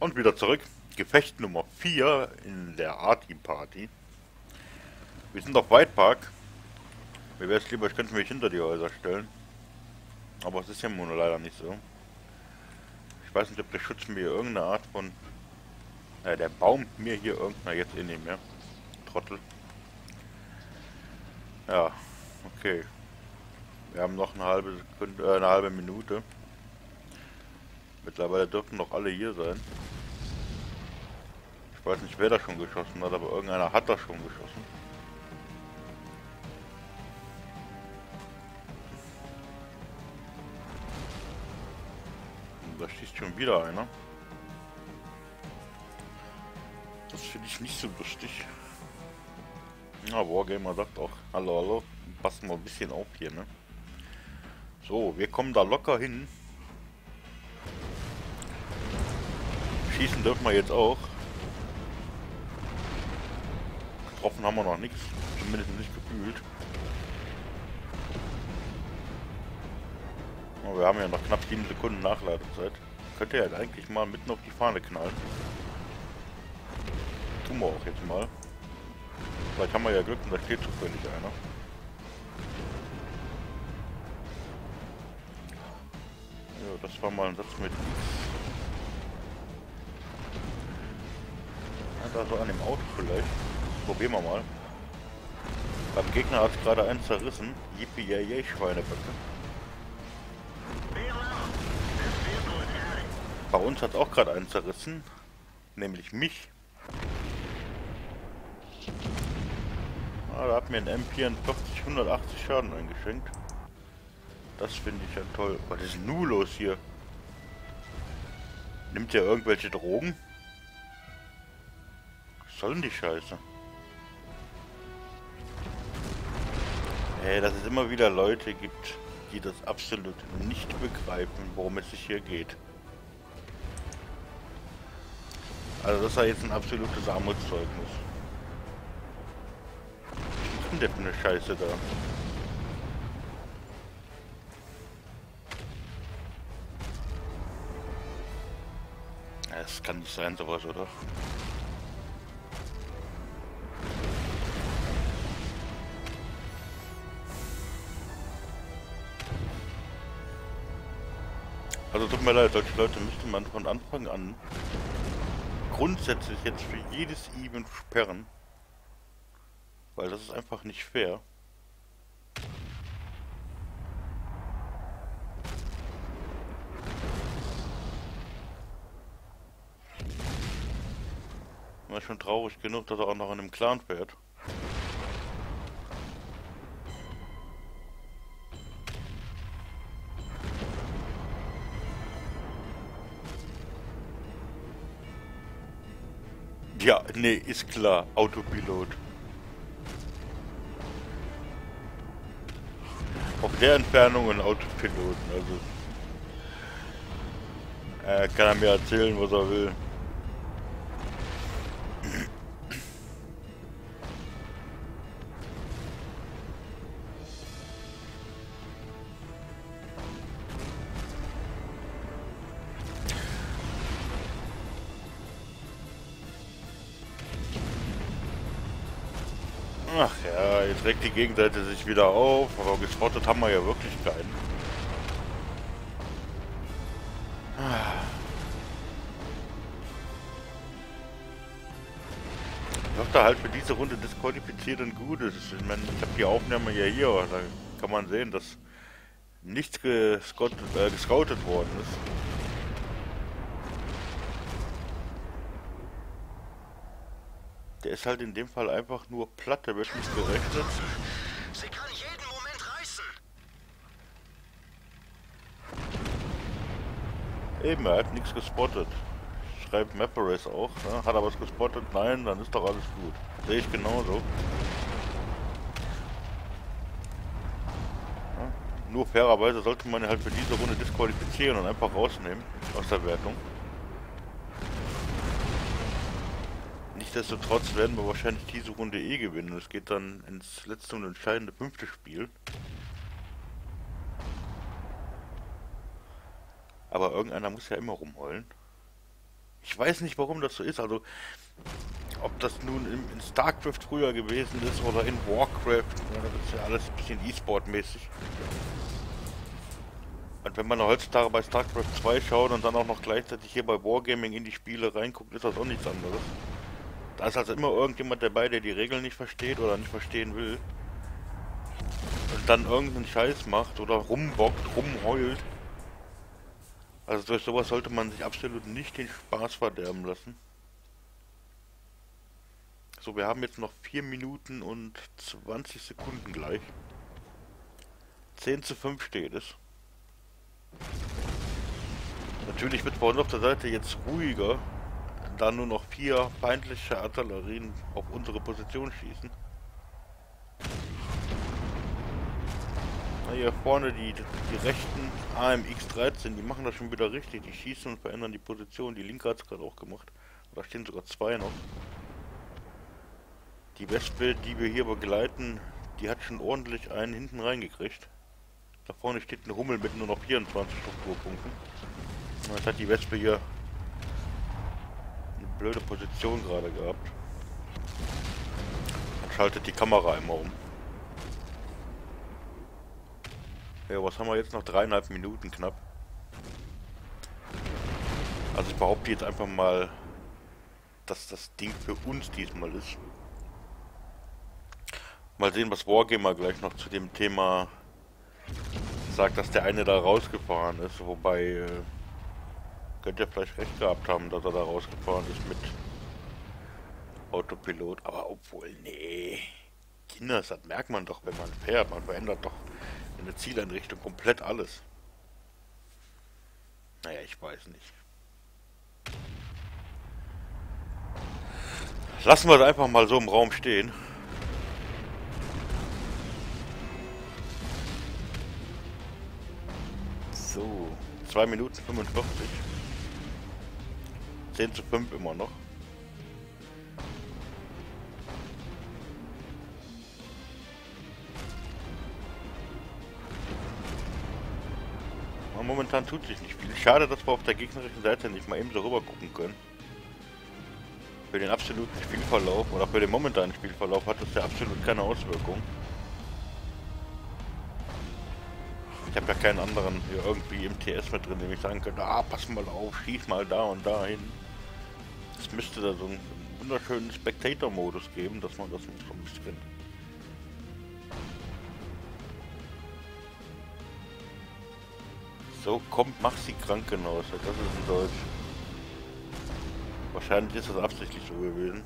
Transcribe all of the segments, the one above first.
Und wieder zurück. Gefecht Nummer 4 in der A-Team Party. Wir sind auf White Park. Mir wäre es lieber, ich könnte mich hinter die Häuser stellen. Aber es ist ja nur leider nicht so. Ich weiß nicht, ob der Schutz mir irgendeine Art von... Äh, der Baum mir hier irgendeiner jetzt eh nicht mehr. Trottel. Ja, okay. Wir haben noch eine halbe Sekunde, äh, eine halbe Minute. Mittlerweile dürfen noch alle hier sein. Ich weiß nicht, wer da schon geschossen hat, aber irgendeiner hat da schon geschossen. Und da schießt schon wieder einer. Das finde ich nicht so lustig. Ja, Wargamer sagt auch, hallo, hallo, passen wir ein bisschen auf hier, ne? So, wir kommen da locker hin. Schießen dürfen wir jetzt auch. Getroffen haben wir noch nichts. Zumindest nicht gefühlt. Aber wir haben ja noch knapp 7 Sekunden Nachladezeit. Könnte ja eigentlich mal mitten auf die Fahne knallen. Tun wir auch jetzt mal. Vielleicht haben wir ja Glück und da steht zufällig einer. Ja, das war mal ein Satz mit X. da so an dem Auto vielleicht. Probieren wir mal. Beim Gegner hat gerade einen zerrissen. Yippie yay Schweineböcke. Bei uns hat auch gerade einen zerrissen. Nämlich mich. Ah, da hat mir ein M44 180 Schaden eingeschenkt. Das finde ich ja toll. Was ist nun los hier? Nimmt er irgendwelche Drogen? Soll denn die Scheiße? Ey, dass es immer wieder Leute gibt, die das absolut nicht begreifen, worum es sich hier geht. Also das war jetzt ein absolutes Armutszeugnis. Was ist denn für eine Scheiße da? Das kann nicht sein, sowas, oder? Also tut mir leid, solche Leute müsste man von Anfang an grundsätzlich jetzt für jedes Event sperren. Weil das ist einfach nicht fair. War schon traurig genug, dass er auch noch in einem Clan fährt. Ja, nee, ist klar. Autopilot. Auf der Entfernung ein Autopiloten, also. Äh, kann er mir erzählen, was er will. Ach ja, jetzt regt die Gegenseite sich wieder auf, aber gespottet haben wir ja wirklich keinen. Ich dachte halt für diese Runde disqualifiziert und gut ist. Ich meine, ich habe die Aufnahme ja hier, da kann man sehen, dass nichts äh, gescoutet worden ist. Der ist halt in dem Fall einfach nur platt, der wird nicht gerechnet. Sie kann jeden Moment reißen. Eben, er hat nichts gespottet. Schreibt Maparis auch, ne? Hat er was gespottet? Nein, dann ist doch alles gut. Sehe ich genauso. Ja? Nur fairerweise sollte man halt für diese Runde disqualifizieren und einfach rausnehmen aus der Wertung. Nichtsdestotrotz werden wir wahrscheinlich diese Runde eh gewinnen. Es geht dann ins letzte und entscheidende fünfte Spiel. Aber irgendeiner muss ja immer rumheulen. Ich weiß nicht, warum das so ist. Also, ob das nun in, StarCraft früher gewesen ist oder in Warcraft. Das ist ja alles ein bisschen E-Sport-mäßig. Und wenn man heutzutage bei StarCraft 2 schaut und dann auch noch gleichzeitig hier bei Wargaming in die Spiele reinguckt, ist das auch nichts anderes. Da ist also immer irgendjemand dabei, der die Regeln nicht versteht oder nicht verstehen will. Und dann irgendeinen Scheiß macht oder rumbockt, rumheult. Also durch sowas sollte man sich absolut nicht den Spaß verderben lassen. So, wir haben jetzt noch 4 Minuten und 20 Sekunden gleich. 10 zu 5 steht es. Natürlich wird bei uns auf der Seite jetzt ruhiger, da nur noch vier feindliche Artillerien auf unsere Position schießen. Hier vorne die, die rechten AMX-13, die machen das schon wieder richtig. Die schießen und verändern die Position. Die linke hat es gerade auch gemacht. Da stehen sogar zwei noch. Die Wespe, die wir hier begleiten, die hat schon ordentlich einen hinten reingekriegt. Da vorne steht eine Hummel mit nur noch 24 Strukturpunkten. Und jetzt hat die Wespe hier blöde Position gerade gehabt. Und schaltet die Kamera immer um. Ja, was haben wir jetzt noch? Dreieinhalb Minuten knapp. Also ich behaupte jetzt einfach mal, dass das Ding für uns diesmal ist. Mal sehen, was Wargamer gleich noch zu dem Thema sagt, dass der eine da rausgefahren ist, wobei äh, könnte vielleicht recht gehabt haben, dass er da rausgefahren ist mit Autopilot, aber obwohl, nee. Kinder, das merkt man doch, wenn man fährt. Man verändert doch in der Zieleinrichtung komplett alles. Naja, ich weiß nicht. Lassen wir es einfach mal so im Raum stehen. So, 2 Minuten 45. 10 zu 5 immer noch. Momentan tut sich nicht viel. Schade, dass wir auf der gegnerischen Seite nicht mal eben so rüber gucken können. Für den absoluten Spielverlauf oder für den momentanen Spielverlauf hat das ja absolut keine Auswirkung. Ich habe ja keinen anderen hier irgendwie im TS mit drin, dem ich sagen könnte, ah, pass mal auf, schieß mal da und da hin. Es müsste da so einen wunderschönen Spectator-Modus geben, dass man das so ein bisschen... So, kommt, mach sie Krankenhaus. Das ist in Deutsch. Wahrscheinlich ist das absichtlich so gewesen.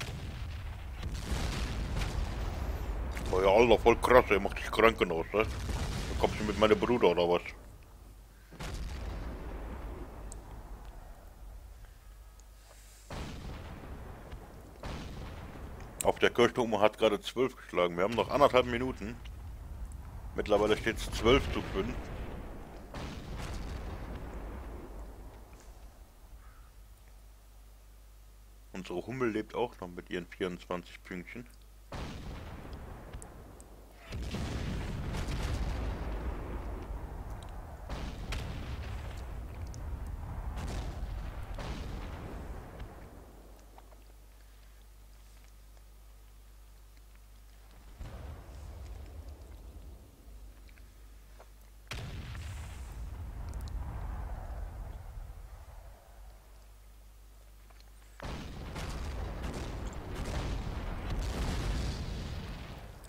Oh ja, Alter, voll krass, er macht dich Krankenhaus, ne? Kommst du mit meinem Bruder oder was? Auf der Kirchturm hat gerade 12 geschlagen. Wir haben noch anderthalb Minuten. Mittlerweile steht es 12 zu 5. Unsere Hummel lebt auch noch mit ihren 24 Pünktchen.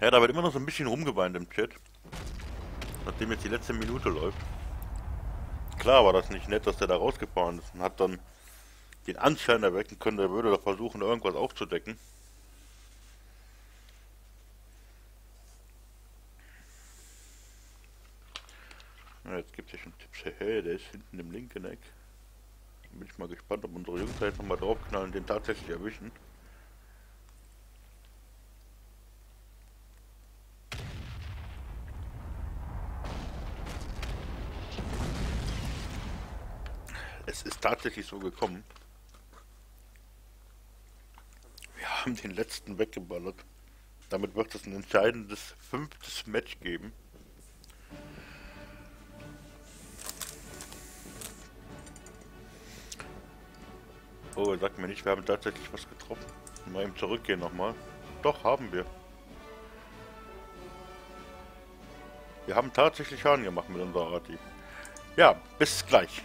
Ja, da wird immer noch so ein bisschen rumgeweint im Chat. Nachdem jetzt die letzte Minute läuft. Klar war das nicht nett, dass der da rausgefahren ist und hat dann den Anschein erwecken können, der würde da versuchen, irgendwas aufzudecken. Ja, jetzt gibt es ja schon Tipps. Hey, der ist hinten im linken Eck. Bin ich mal gespannt, ob unsere Jungs jetzt nochmal draufknallen und den tatsächlich erwischen. Es ist tatsächlich so gekommen. Wir haben den letzten weggeballert. Damit wird es ein entscheidendes fünftes Match geben. Oh, sag mir nicht, wir haben tatsächlich was getroffen. Mal eben zurückgehen nochmal. Doch, haben wir. Wir haben tatsächlich Schaden gemacht mit unserer Arti. Ja, bis gleich.